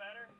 better?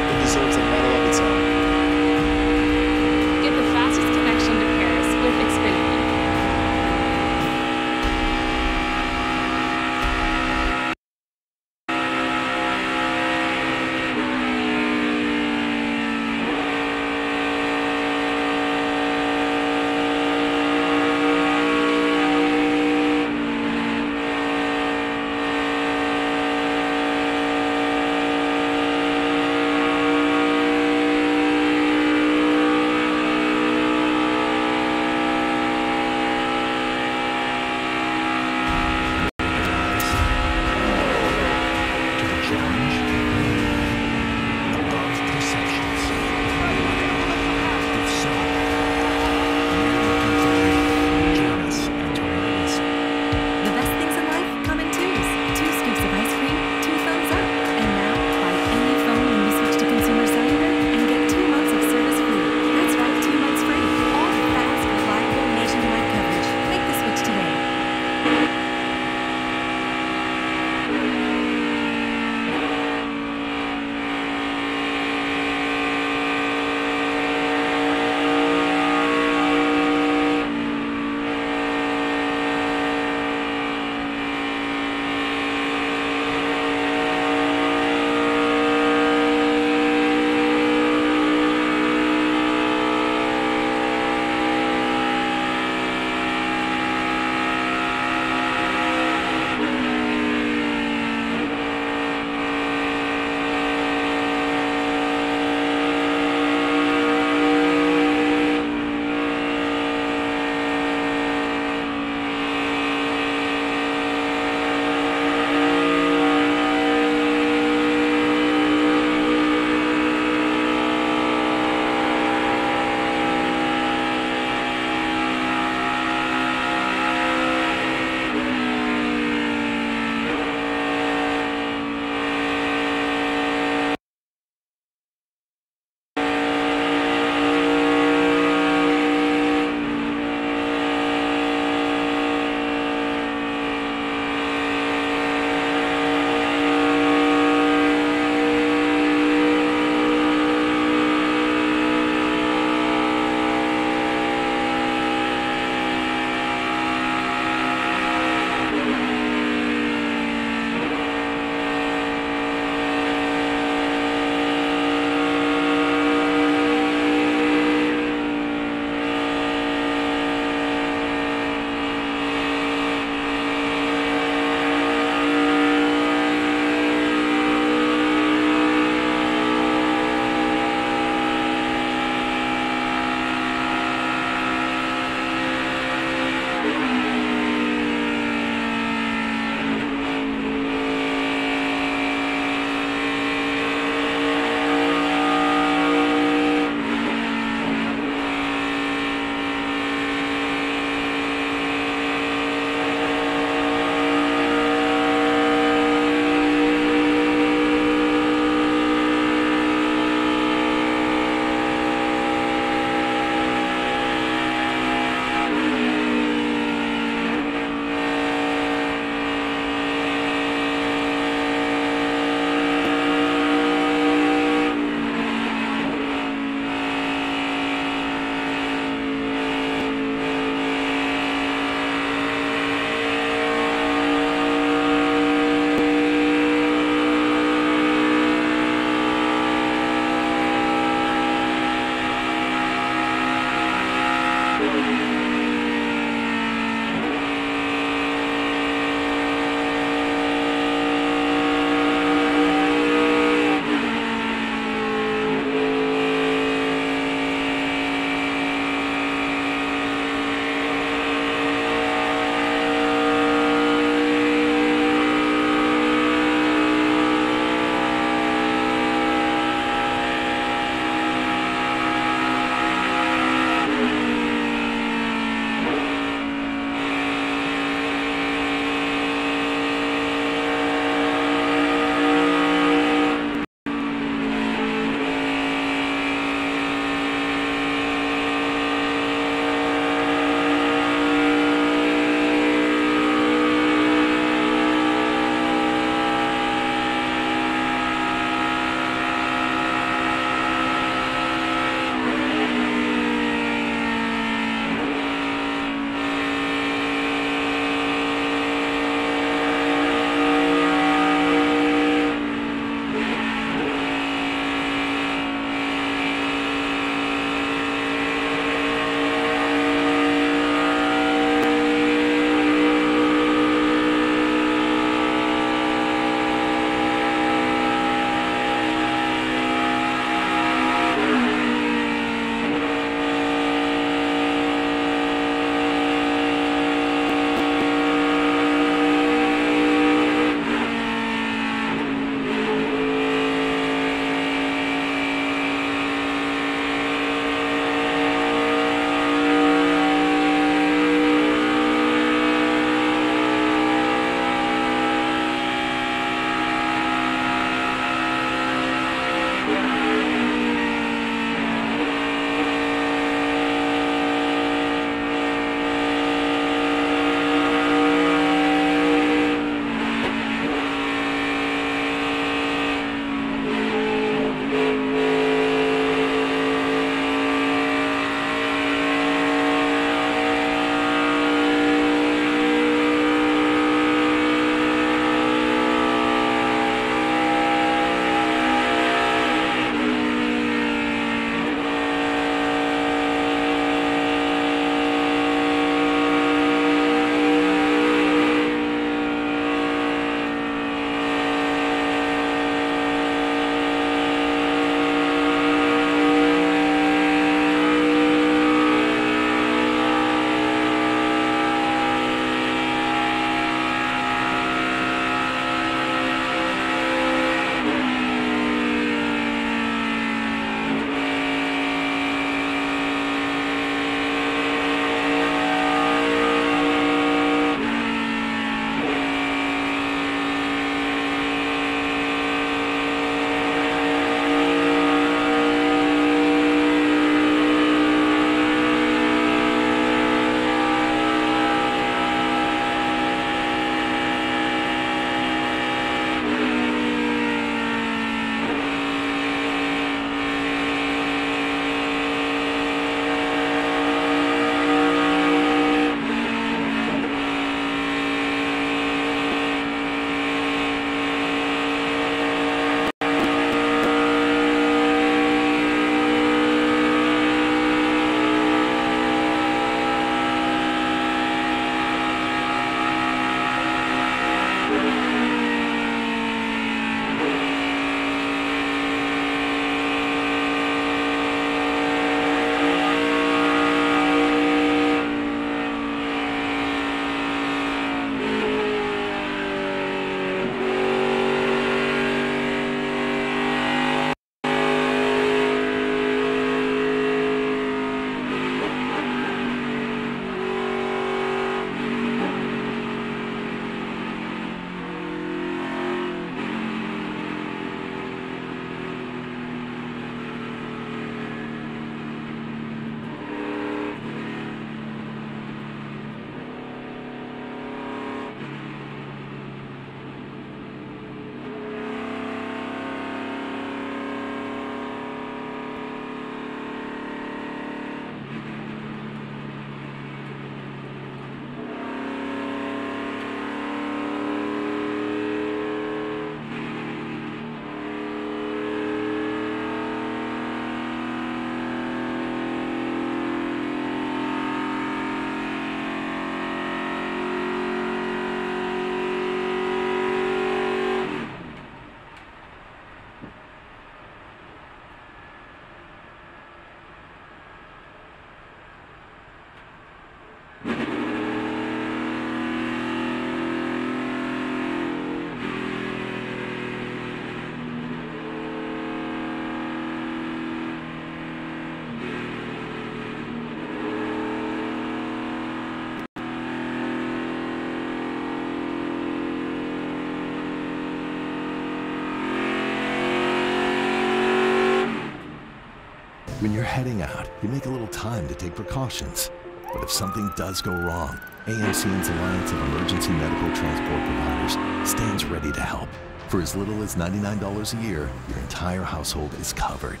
When you're heading out, you make a little time to take precautions. But if something does go wrong, AMC's Alliance of Emergency Medical Transport Providers stands ready to help. For as little as $99 a year, your entire household is covered.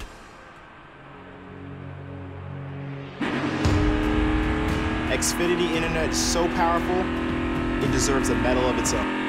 Xfinity Internet is so powerful, it deserves a medal of its own.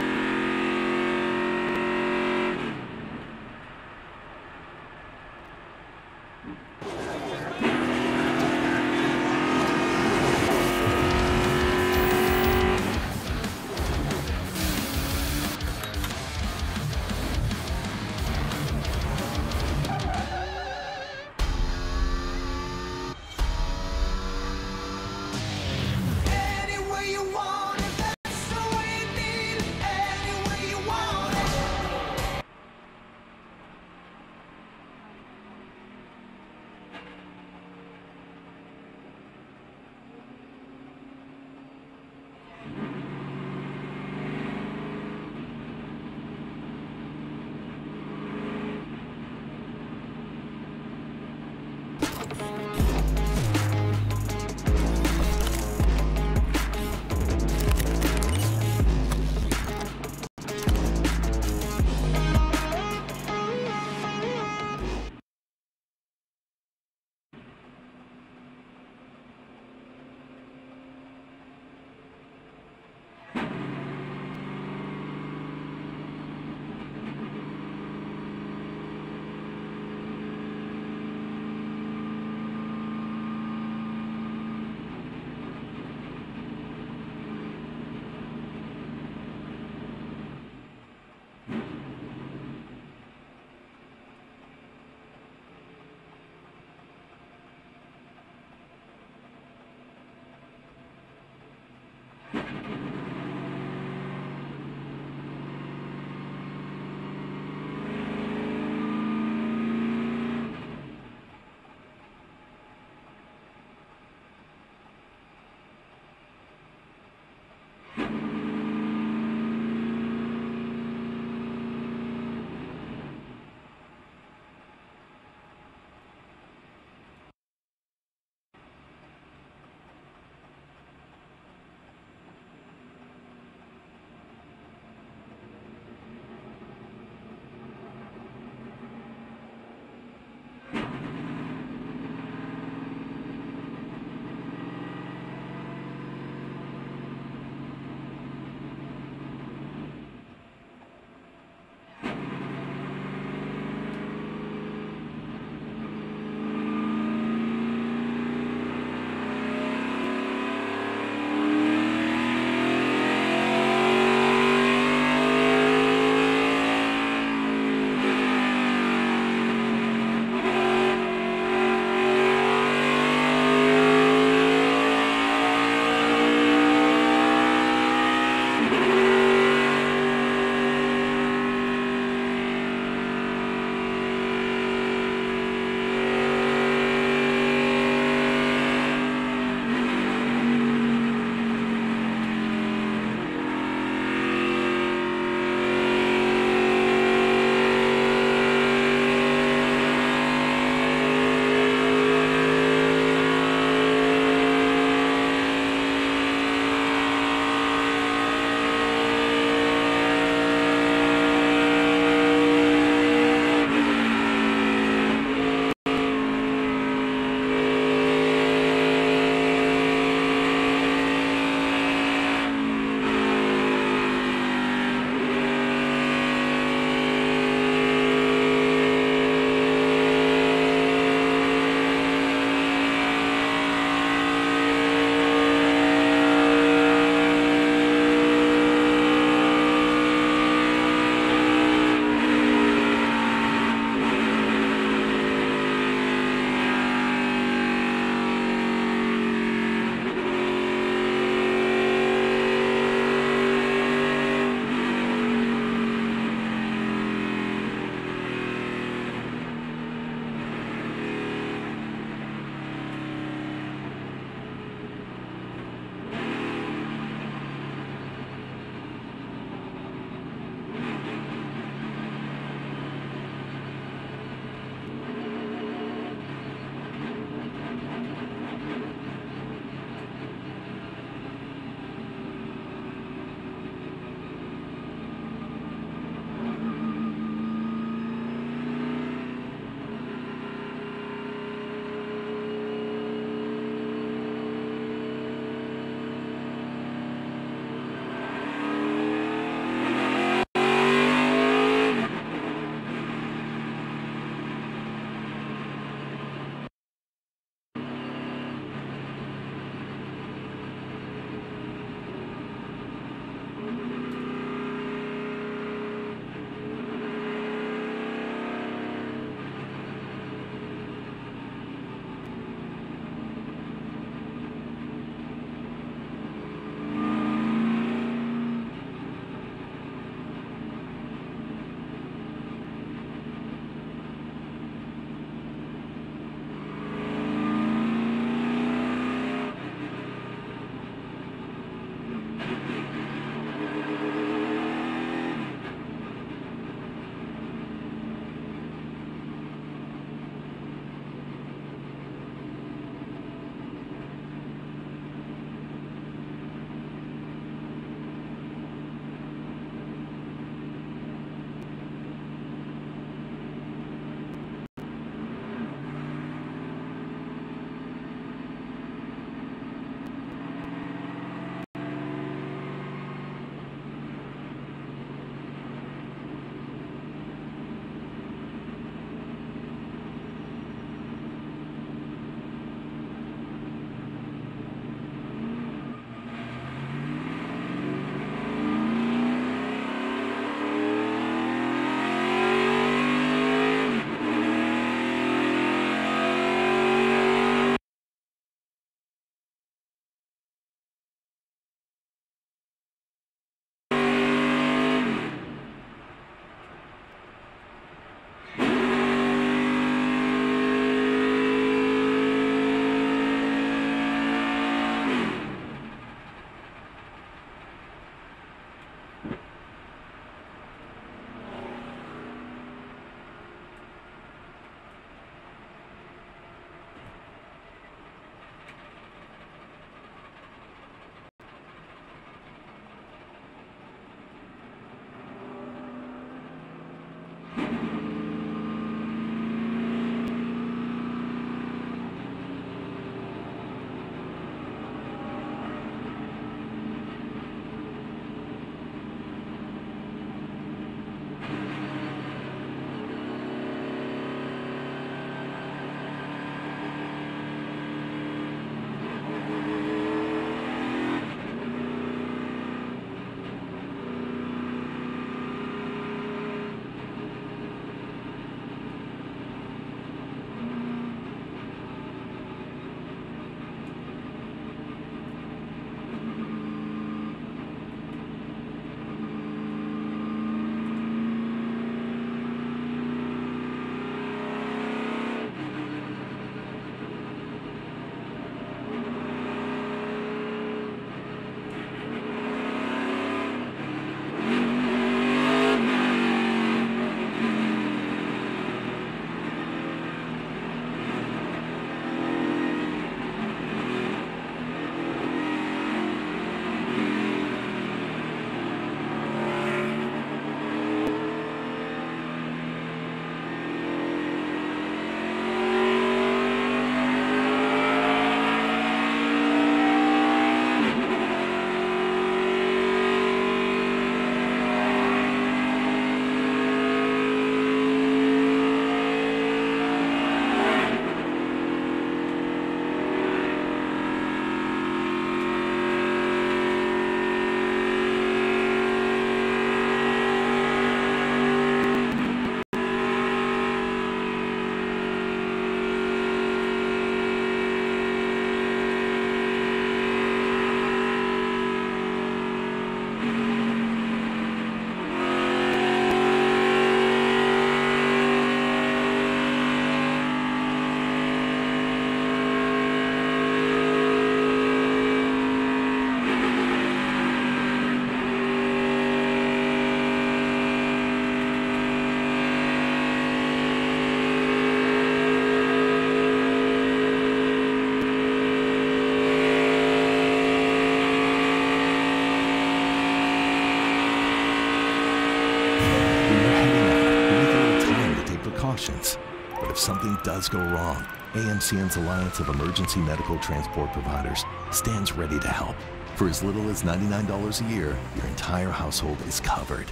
Does go wrong, AMCN's Alliance of Emergency Medical Transport Providers stands ready to help. For as little as $99 a year, your entire household is covered.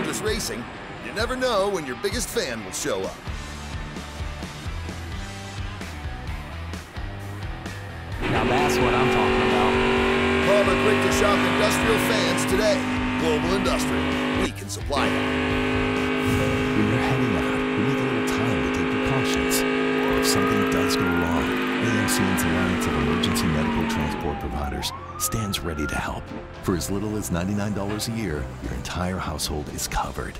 Childress Racing, you never know when your biggest fan will show up. Now that's what I'm talking about. Call or click to shop industrial fans today. Global Industrial. We can supply them. When you're heading out, you need a little time to take precautions. If something does go wrong, AMCN's Alliance of Emergency Medical Transport Providers stands ready to help. For as little as $99 a year, your entire household is covered.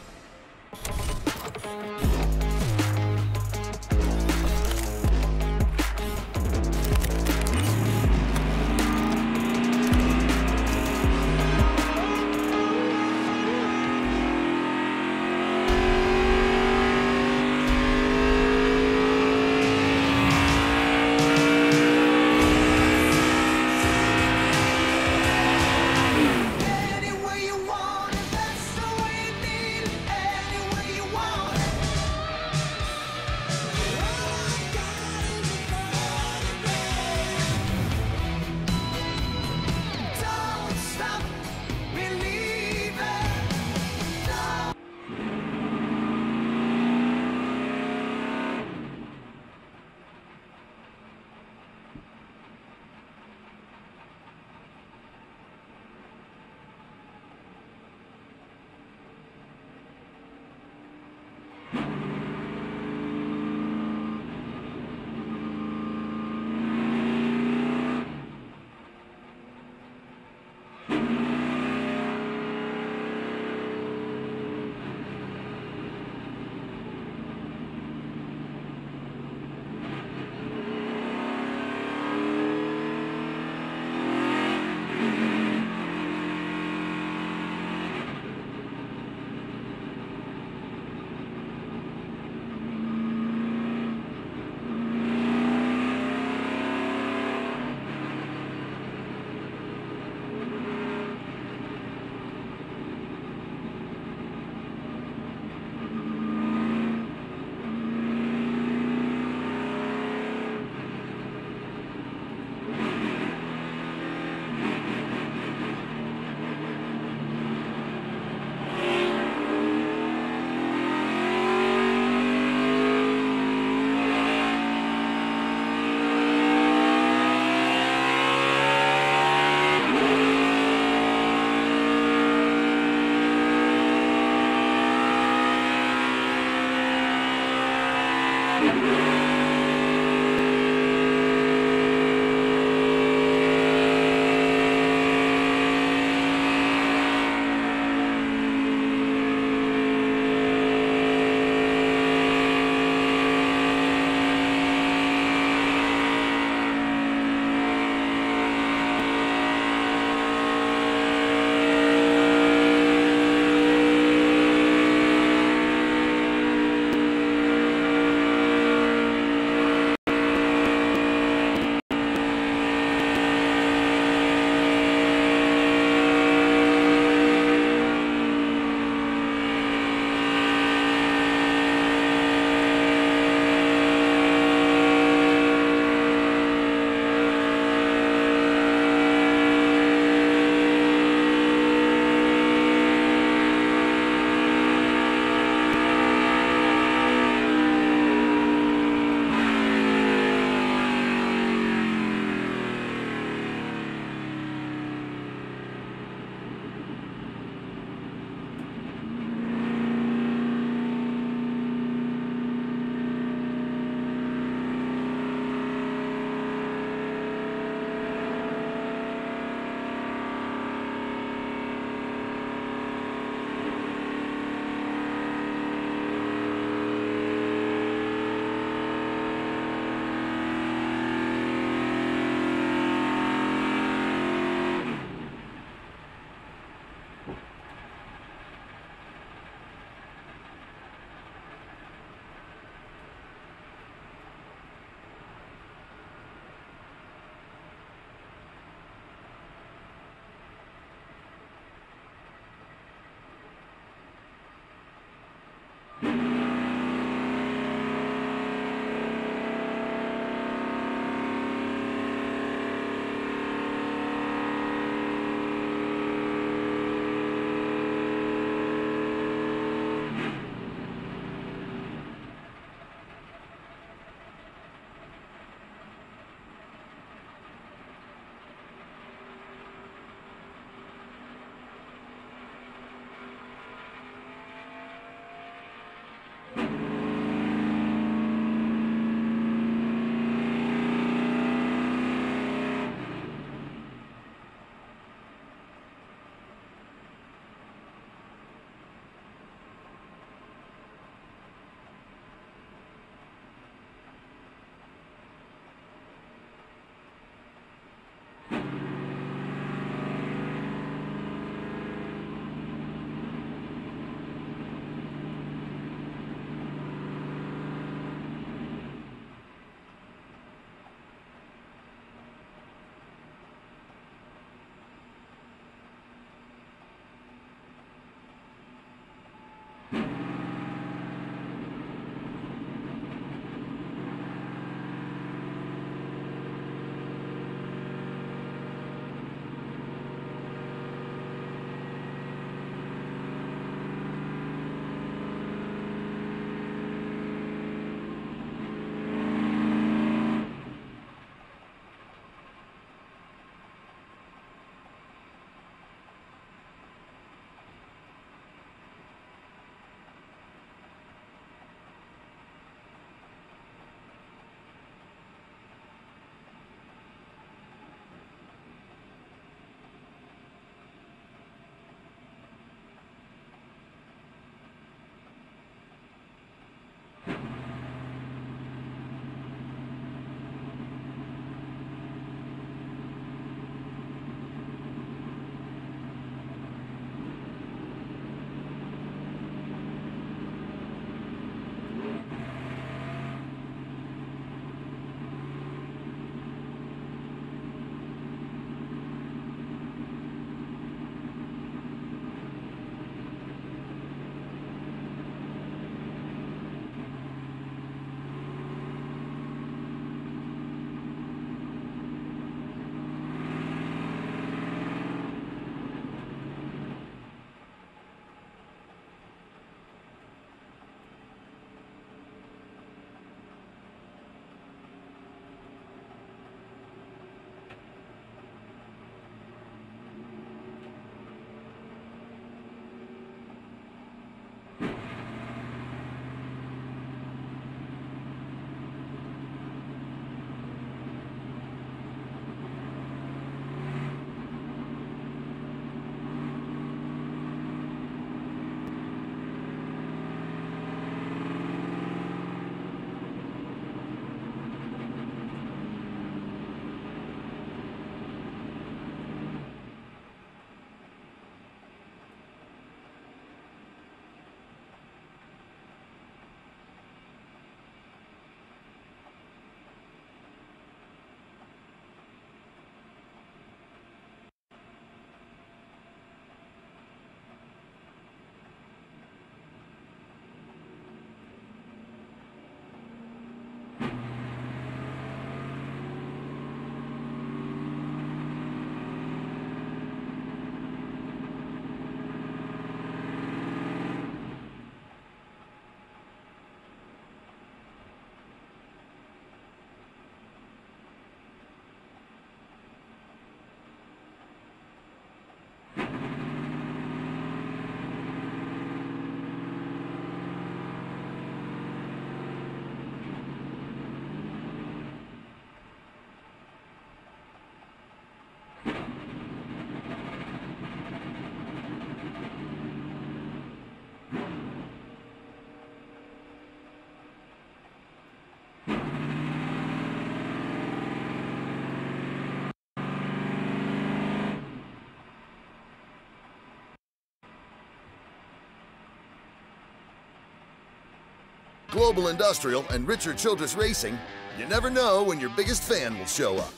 Global Industrial and Richard Childress Racing, you never know when your biggest fan will show up.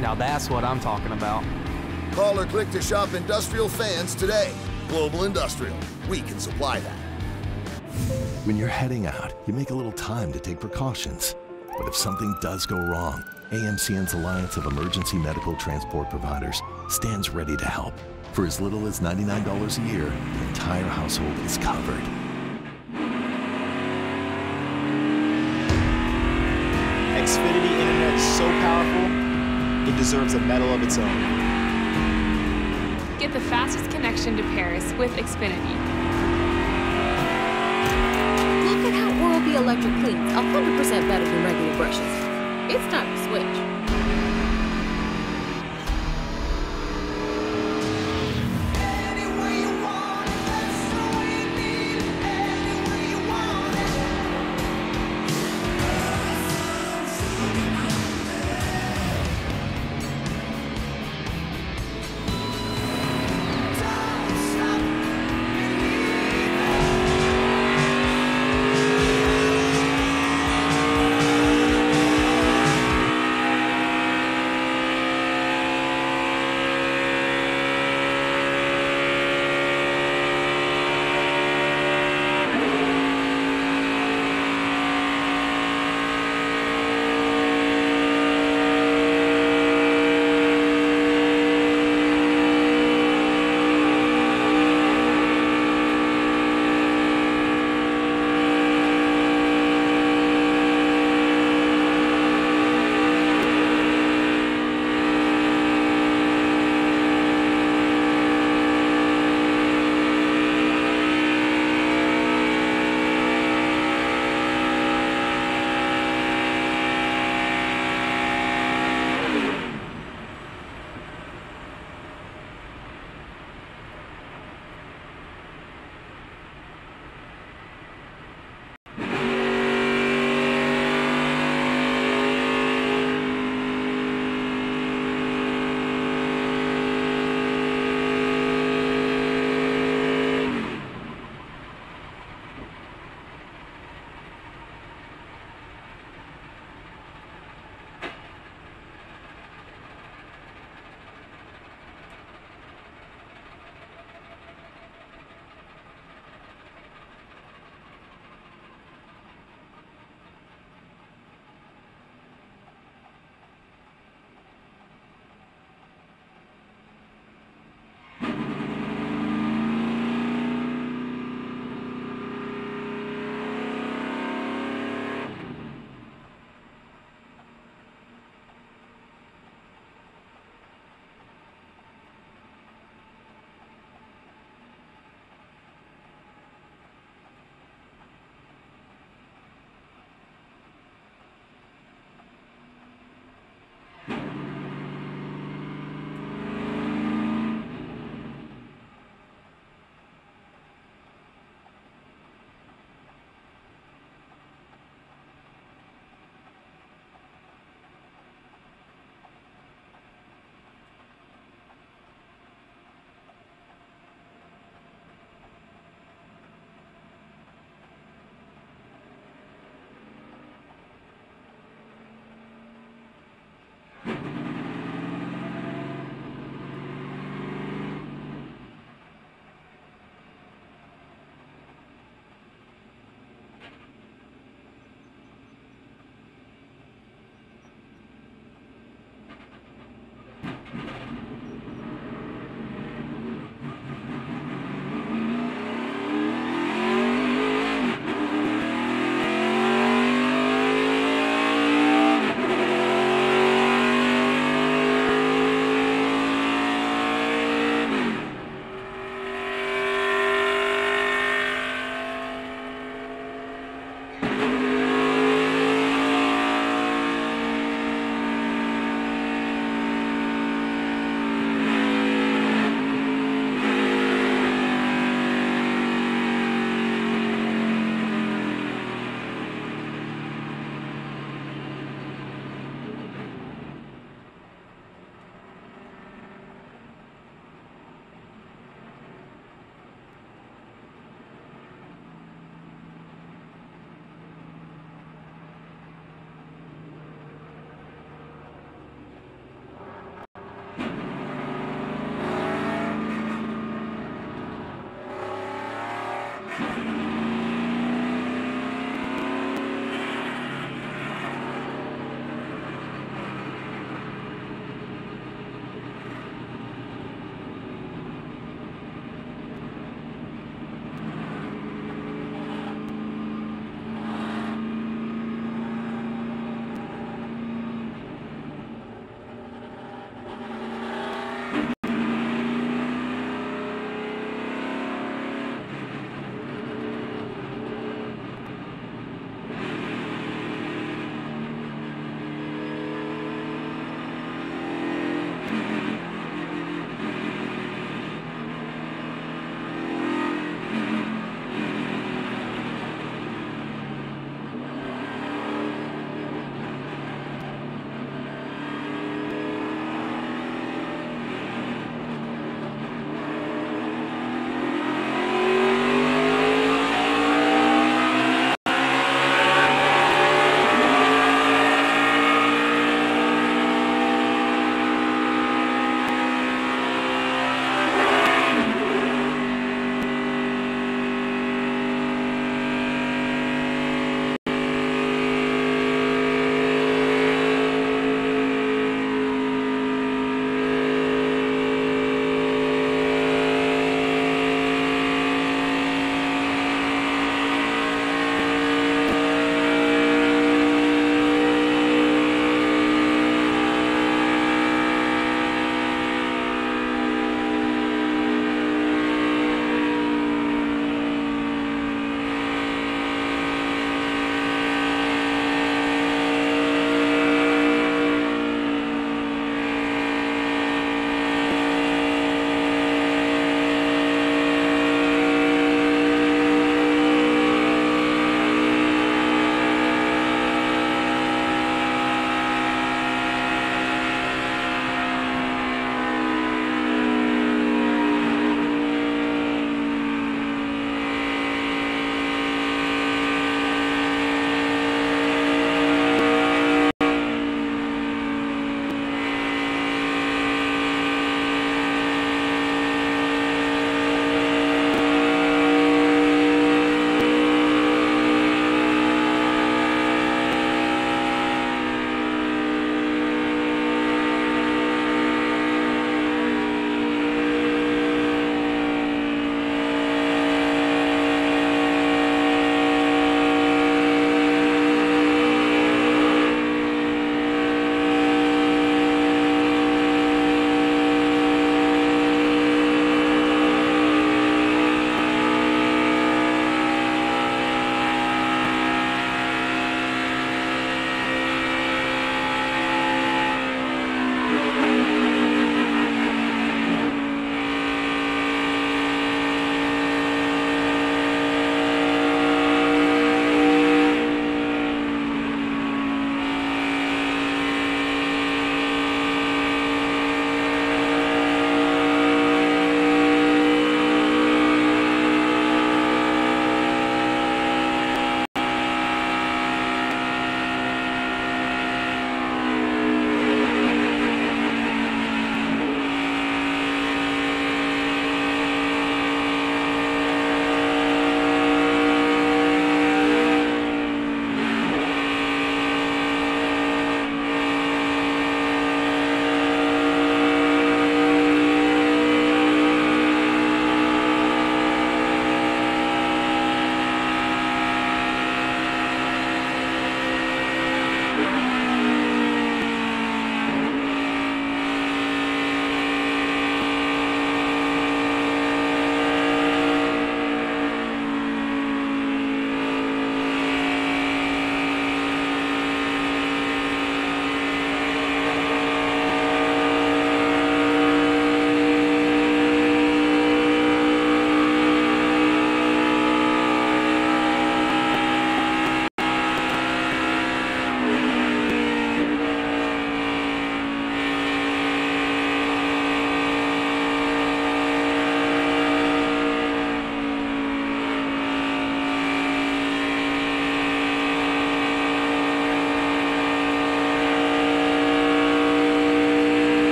Now that's what I'm talking about. Call or click to shop industrial fans today. Global Industrial. We can supply that. When you're heading out, you make a little time to take precautions. But if something does go wrong, AMCN's Alliance of Emergency Medical Transport Providers stands ready to help. For as little as $99 a year, the entire household is covered. Xfinity Internet is so powerful, it deserves a medal of its own. Get the fastest connection to Paris with Xfinity. Look at how Oral-B Electric cleans 100% better than regular brushes. It's time to switch.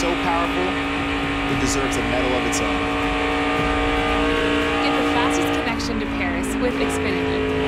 so powerful, it deserves a medal of its own. Get the fastest connection to Paris with Xfinity.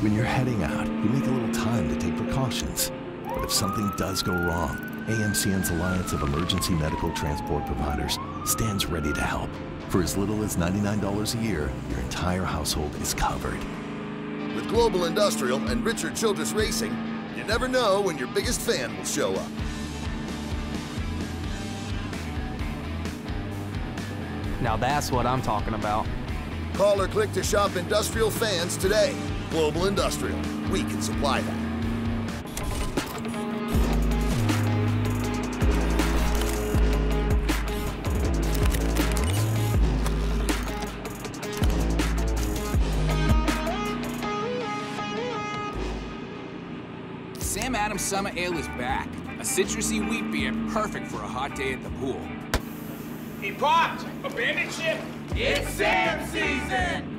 When you're heading out, you make a little time to take precautions. But if something does go wrong, AMCN's Alliance of Emergency Medical Transport Providers stands ready to help. For as little as $99 a year, your entire household is covered. With Global Industrial and Richard Childress Racing, you never know when your biggest fan will show up. Now that's what I'm talking about. Call or click to shop industrial fans today. Global Industrial. We can supply that. Sam Adams Summer Ale is back. A citrusy wheat beer perfect for a hot day at the pool. He popped! A bandit ship! It's Sam season!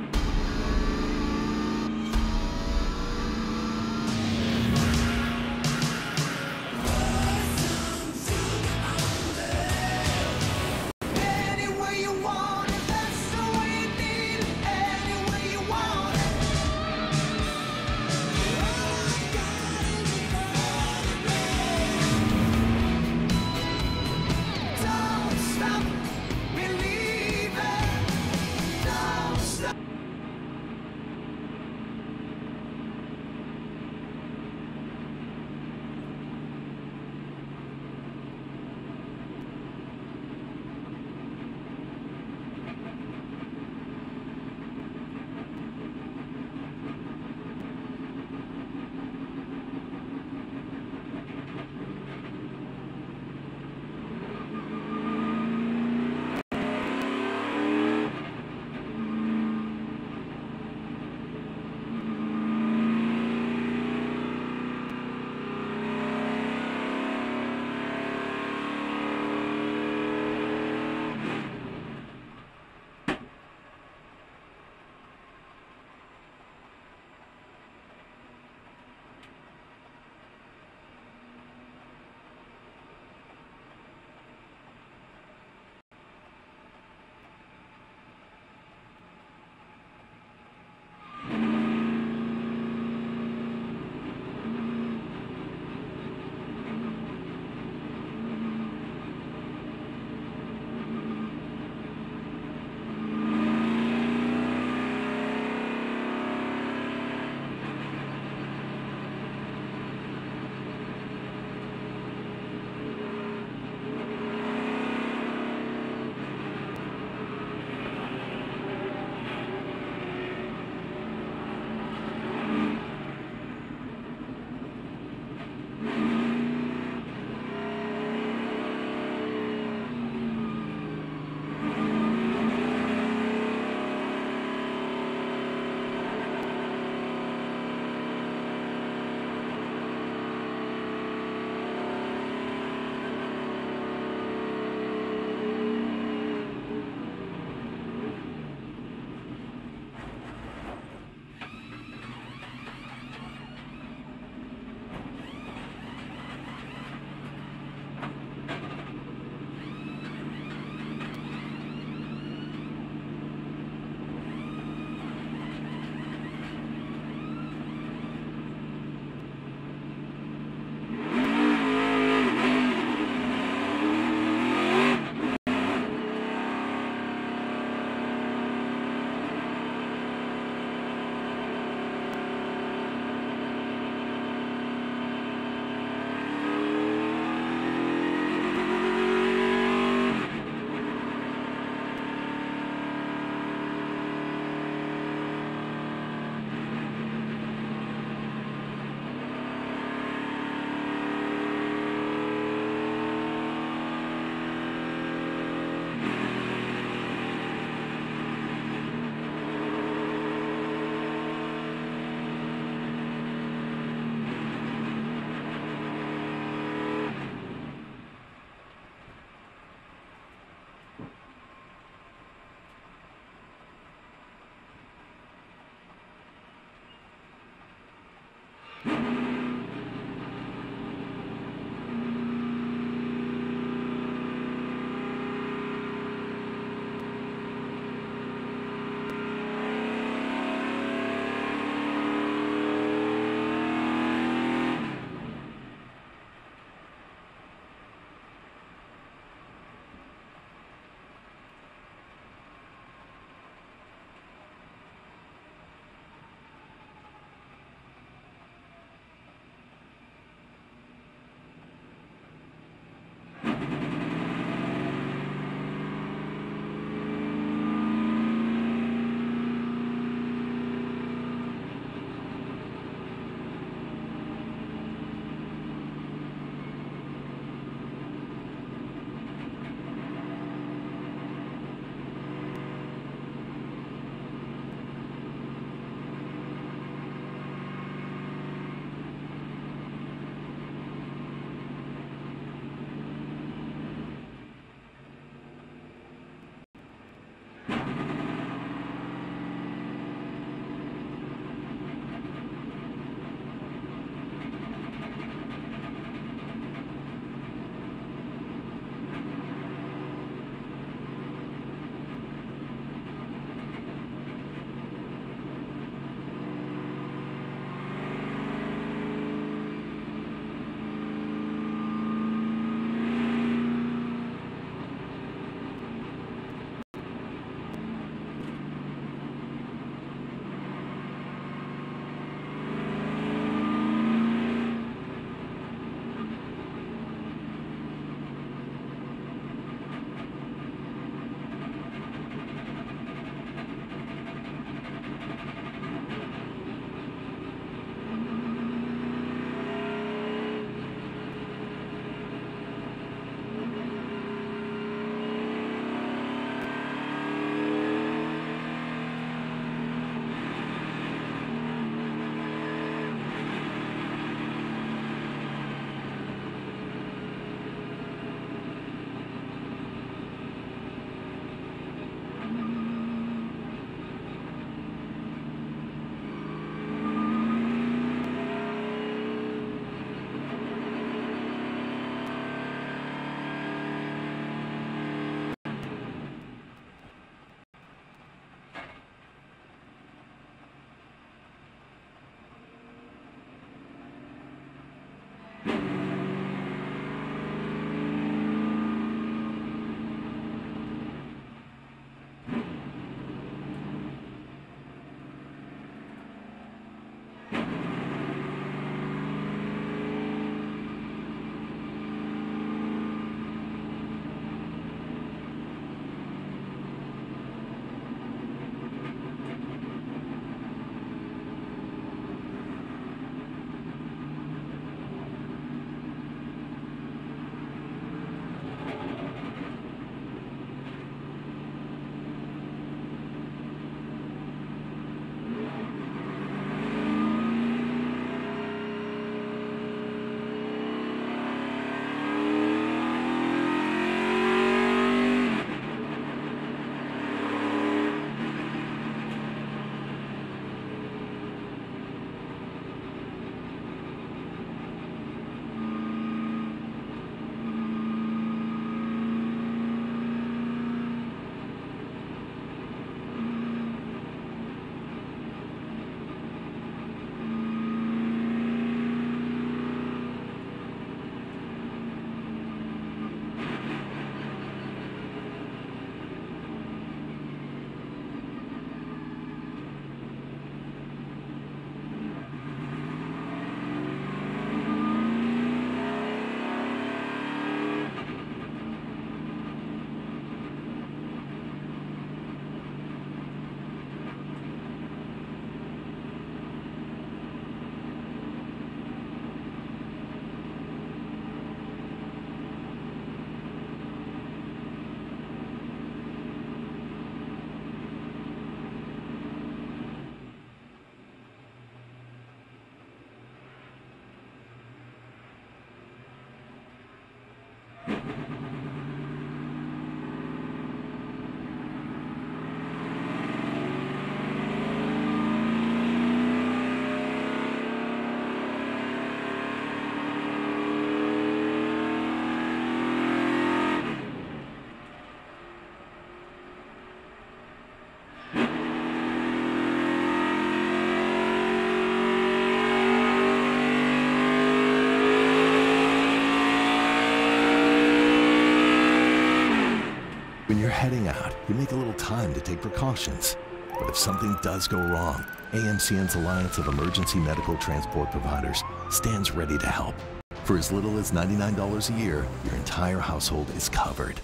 Heading out, you make a little time to take precautions. But if something does go wrong, AMCN's Alliance of Emergency Medical Transport Providers stands ready to help. For as little as $99 a year, your entire household is covered.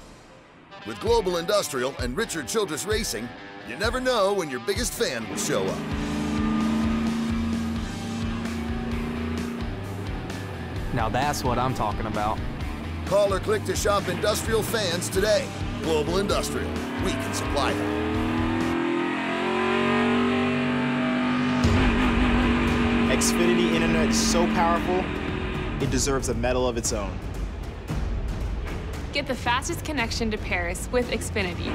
With Global Industrial and Richard Childress Racing, you never know when your biggest fan will show up. Now that's what I'm talking about. Call or click to shop industrial fans today. Global Industrial. We can supply them. Xfinity Internet is so powerful, it deserves a medal of its own. Get the fastest connection to Paris with Xfinity.